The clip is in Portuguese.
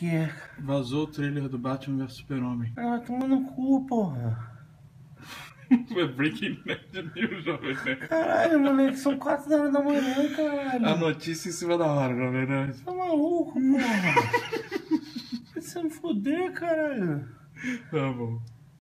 que? É. Vazou o trailer do Batman vs Super-Homem. Ah, toma no cu, porra. Foi Breaking Bad News, Jovem Nerd. Caralho, moleque, são quatro da manhã, caralho. A notícia em cima da hora, Jovem é Nerd. Tá maluco, porra? Você me foder, caralho. Tá bom.